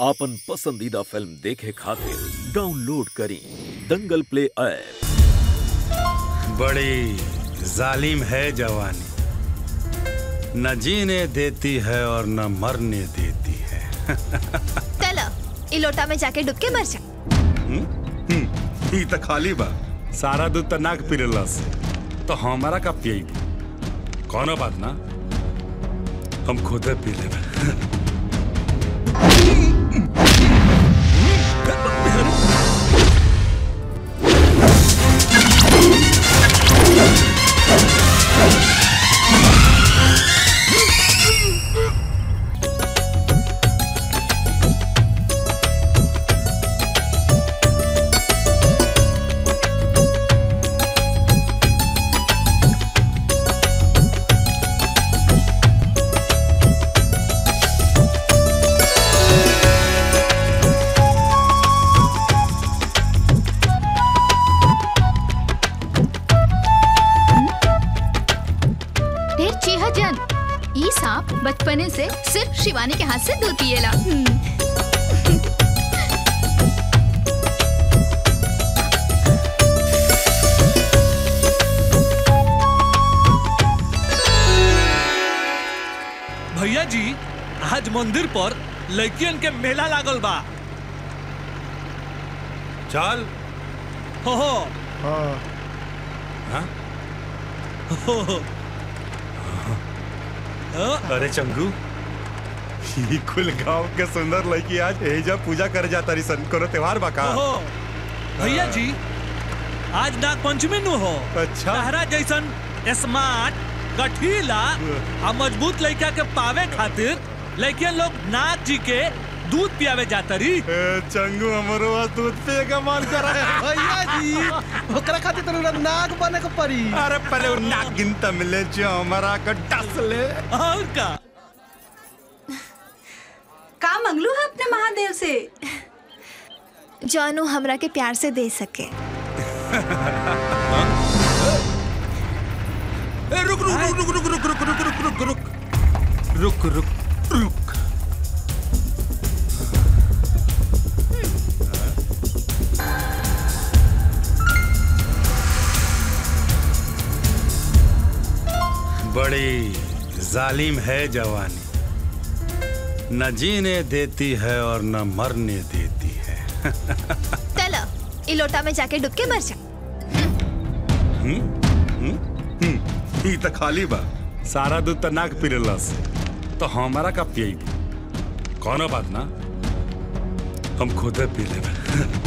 आपन पसंदीदा फ़िल्म देखे खातिर डाउनलोड करी दंगल प्ले ऐप। बड़ी जालिम है जवानी। न जीने देती है और न मरने देती है। चलो ई लोटा में जाके डुबके मर जा। ई त खाली बा। सारा दूध त नाक पिरेलस तो हमारा का पियई कोनो बात ना। हम खुदे पी लेबे। शिवानी के हाथ से दूध पिएला भैया जी आज मंदिर पर लड़कियन के मेला लागल बा। चल। हो हो। हाँ? हो? हो हाँ? अरे चंगू। कुल गाँव के सुंदर लड़की आज एजा पूजा करे जाता रही सन कोनो त्योहार बा का? हो भैया जी आज नाग पंचमी नु हो। अच्छा। लहरा जैसन स्मार्ट गठीला आ मज़बूत लड़का के पावे खातिर लड़कियन लोग नाग जी के दूध पियावे जाता रही। ए, चंगू हमरो आज दूध पिए का मन कर रहा है। भैया जी ओकरा खातिर तो नाग बने को पड़ी। अरे पहले नाक गिनता मिले जो हमारा का डस ले और का? का मंगलू है अपने महादेव से जानू हमरा के प्यार से दे सके रुक रुक रुक रुक रुक रुक रुक रुक रुक रुक रुक रुक रुक बड़ी जालिम है जवानी न जीने देती है और न मरने देती है। चलो इलोटा में जाके डुबके मर जा। ई त खाली बा। सारा दूध तो नाक पीरलस तो हमारा का पिए। कोनो बात ना हम खुद पी लेबे।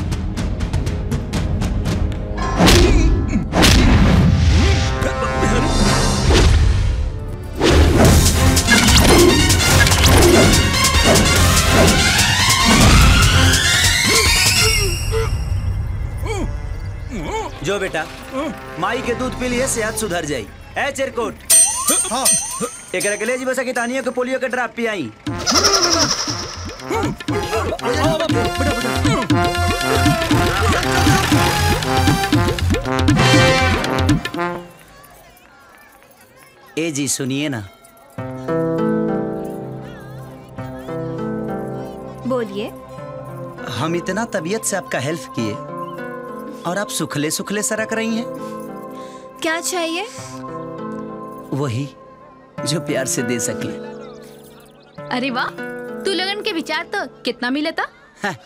बेटा। माई के दूध पी लिए सेहत सुधर जाई। ए चिरकुट। हाँ। एकरा के जी बसा की तानिया के पोलियो के ड्राप पियाई। ए जी सुनिए ना। बोलिए। हम इतना तबीयत से आपका हेल्प किए। और आप सुखले सुखले सरक रही हैं। क्या चाहिए? वही जो प्यार से दे सके। अरे वाह तू लगन के विचार तो कितना मिलेता हैं,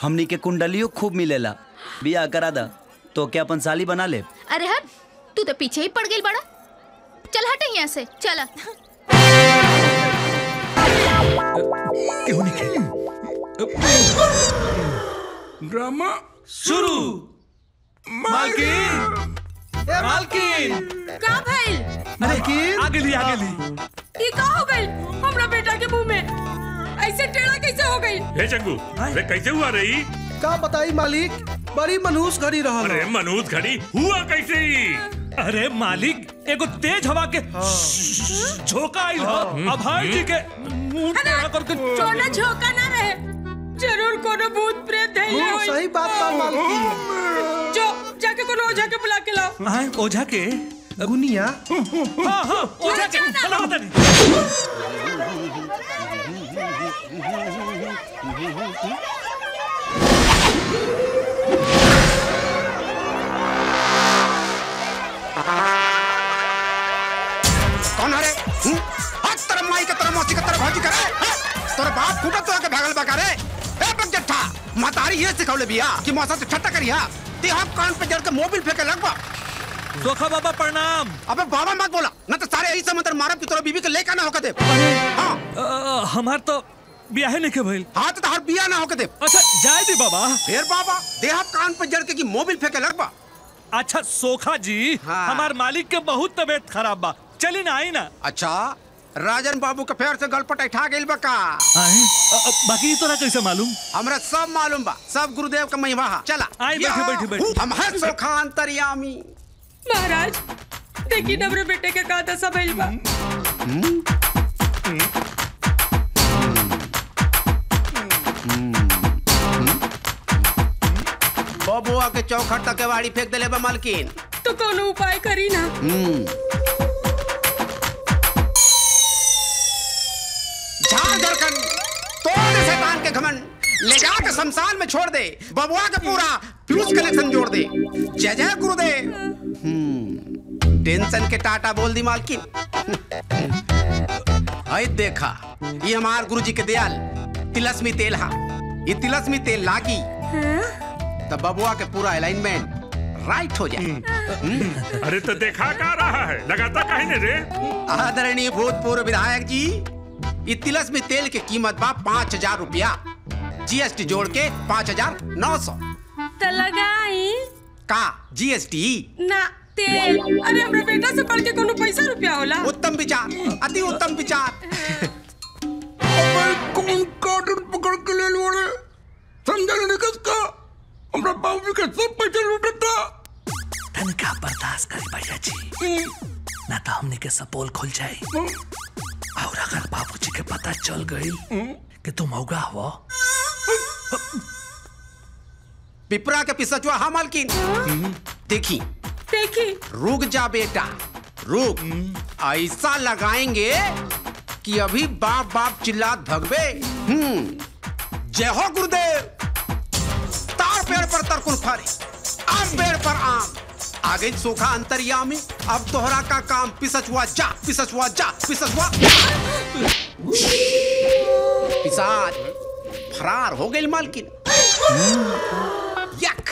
हमनी के कुंडलियों खूब मिलेला। बिया करा दा तो क्या अपन साली बना ले? अरे हट तू तो पीछे ही पड़ गई बड़ा। चल हट यहाँ से चल। ड्रामा शुरू। मालकिन। मालकिन। का भइल? अरे आगे ली आगे ली ई का हो गइल? हमरा बेटा के मुँह में। ऐसे टेढ़ा कैसे हो गई हे चंगू अरे कैसे हुआ रही का बताई मालिक? बड़ी मनहूस घड़ी रहा अरे मनोज घड़ी हुआ कैसे ही अरे मालिक एगो तेज हवा के झोंका आइल हो। अब भाई जी के मुँह टेढ़ा करके चोना झोंका ना रहे। ज़रूर कोनो भूत प्रेत धैले होई सही बात बा मालकिन जो जाके कोनो ओझा के बुला के लाओ। आए ओझा के? गुनिया। हाँ हाँ ओझा के। चला बता नहीं कौन हरे हम्म? हाथ तरफ़ माई के तरफ़ मौसी के तरफ़ भौजी करे हैं? तोरा बाप फूटा तोरा के भागल बका रे? बगजट्ठा महतारी ये सिखौले बिया कि मौसा से ठट्टा करिया। ते हम कान पे जड़ के मोबिल फेंके लगबा सोखा बाबा प्रणाम। अबे बाबा मत बोला न तो सारे यही समंदर मारब कि तोरा बीबी के लेका ना होके दे। हाँ। हमार तो ब्याह नहीं के भइल हाँ तो हर बिया ना होके दे। अच्छा जाए दी बाबा। फिर बाबा देहा कान पे जड़ के कि मोबिल फेंके लगबा अच्छा सोखा जी हाँ। हमार मालिक के बहुत तबीयत खराब बा। चली ना आई ना। अच्छा राजन बाबू के फेर से गलपट ऐठा गेल बा का? आई अ, अ, बाकी तोरा कैसे मालूम? हमरा सब मालूम बा। सब गुरुदेव का महिमा हा। चला। आई, बैठे, बैठे, बैठे। हम है सोखा अंतर्यामी महाराज देखी डबरे बेटे के का दशा भइल बा। बबुआ के चौखट तक वाड़ी फेंक देले बा मालकिन। तो कोनो उपाय करी ना? झाड़ झरकन तोड़ दे शैतान के घमंड। ले जा के शमशान में छोड़ दे। बबुआ के पूरा फ्यूज कनेक्शन जोड़ दे। जय जय गुरुदेव। हम्म, टेंशन के टाटा बोल दी मालकिन। आई देखा ये हमार गुरुजी के दयाल तिलस्मी तेल हा। ये तिलस्मी तेल लागी। तब बबुआ के पूरा अलाइनमेंट राइट हो जाए। अरे तो देखा का रहा है? लगाता कहीं नहीं रे? आदरणीय भूतपूर्व विधायक जी ये में तेल की कीमत बा पाँच हज़ार रुपया। जीएसटी जोड़ के पाँच हज़ार नौ सौ। लगाई का? जीएसटी ना तेल। अरे हमरा बेटा से बढ़ के कोनो पैसा रुपया होला? उत्तम विचार अति उत्तम विचार। कौन कार्टून पकड़ के ले लो रे समझा नहीं किसका हमरा बाबू के सब पैसे लूटता तनिका बर्दाश्त करी भैया जी। ना तो हमने के सपोल खुल जाए और अगर बाबूजी के पता चल गई कि तुम होगा हो। पिपरा के पिसचुआ हाँ मालकिन देखी। देखी। रुक जा बेटा रुक। ऐसा लगाएँगे कि अभी बाप बाप चिल्ला भगवे हम्म। जय हो गुरुदेव। तार पेड़ पर तरकुल फरे आम पेड़ पर आम। आ गई सोखा अंतर्यामी। अब तोहरा का काम पिसचुआ जा पिसचुआ जा पिसचुआ पिसाच फरार हो गई मालकिन। यक।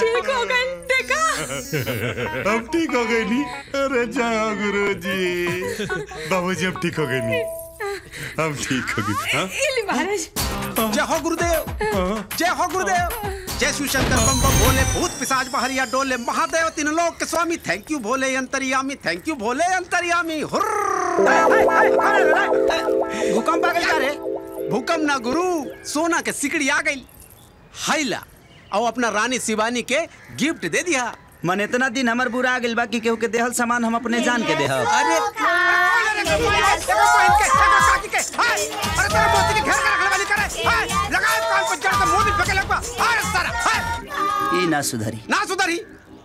ठीक हो गई देखा? अब ठीक हो गई नी? अरे जाओ गुरुजी। बाबूजी अब ठीक हो गई नी? अब ठीक हो गई हाँ? इली महाराज। जय हो गुरुदेव। जय हो गुरुदेव। जय शिव शंकर बम बम भोले भूत पिशाच बहरिया डोले महादेव तीन लोक के स्वामी थैंक यू भोले अंतर्यामी थैंक यू भोले अंतर्यामी भूकंप आ गई रे भूकंप ना गुरु सोना के सिकड़ी आ गई हैला और अपना रानी शिवानी के गिफ्ट दे दिया मन इतना दिन हमर बुरा गेल बा कि केहू के देहल सामान हम अपने जान के देहब अरे अरे तेरा मोती के घेर के रखने वाली करे हाय लगाए कान पर जड़ के मोदी फेंके लगवा अरे ई ना सुधरी। ना सुधरी?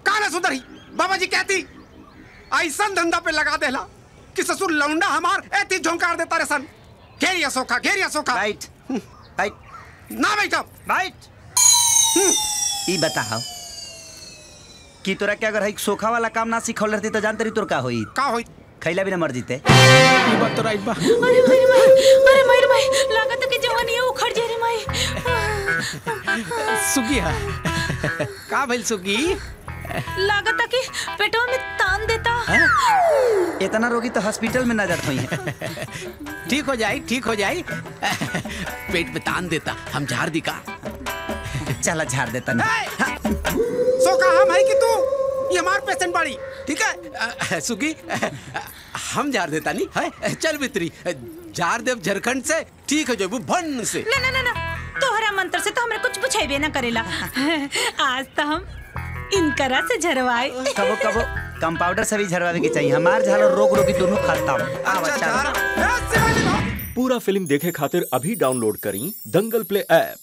का ना सुधरी? बाबा जी कहती ऐसा धंधा पे लगा देला कि ससुर लौंडा हमार ऐती झोंकार देता रे सन। घेरिया सोखा घेरिया सोखा राइट। राइट। ना बैठो राइट। ई बताओ कि तोरा के अगर हई सोखा वाला काम ना सिखौल रहती तो जानते रही तोर का होई। का होई? खैला भी ना मर जीते। ई बात तो राइट बा। अरे माई माई अरे माई माई लागत कि जवानी है उखड़ जे रे माई। सुगी है। का भइल सुगी लागत कि पेटवा में तान देता। इतना रोगी तो हॉस्पिटल में ना जात हुई है। ठीक हो जाई ठीक हो जाई। पेट में तान देता हम झाड़ दी का। चला झाड़ देता ना। सोखा हम है कि तू? ये हमार पेशेंट बाड़ी। ठीक है? सुगी हम झाड़ देता नहीं है? चल बित्री झाड़ देव झारखंड से ठीक है जो भन से। ना ना ना ना। मंत्र से तो हमरा कुछ बुझेबे ना करेला। आज तो हम इनकरा से झरवाए। कबो कबो कंपाउंडर से भी झरवावे के चाहिए। हमार झालो रोग रोगी दोनों खाता हूँ अच्छा शिवाजी भाव। पूरा फ़िल्म देखे खातिर अभी डाउनलोड करी दंगल प्ले ऐप।